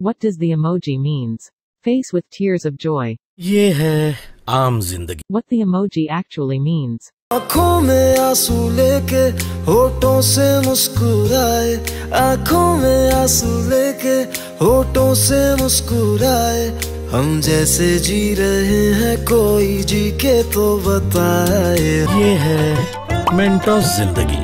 What does the emoji means? Face with tears of joy. ये है आम जिंदगी What the emoji actually means. आंखों में आंसू लेके होठों से मुस्कुराए आंखों में आंसू लेके होठों से मुस्कुराए हम जैसे जी रहे हैं कोई जी के तो बताए ये है मेंटोस जिंदगी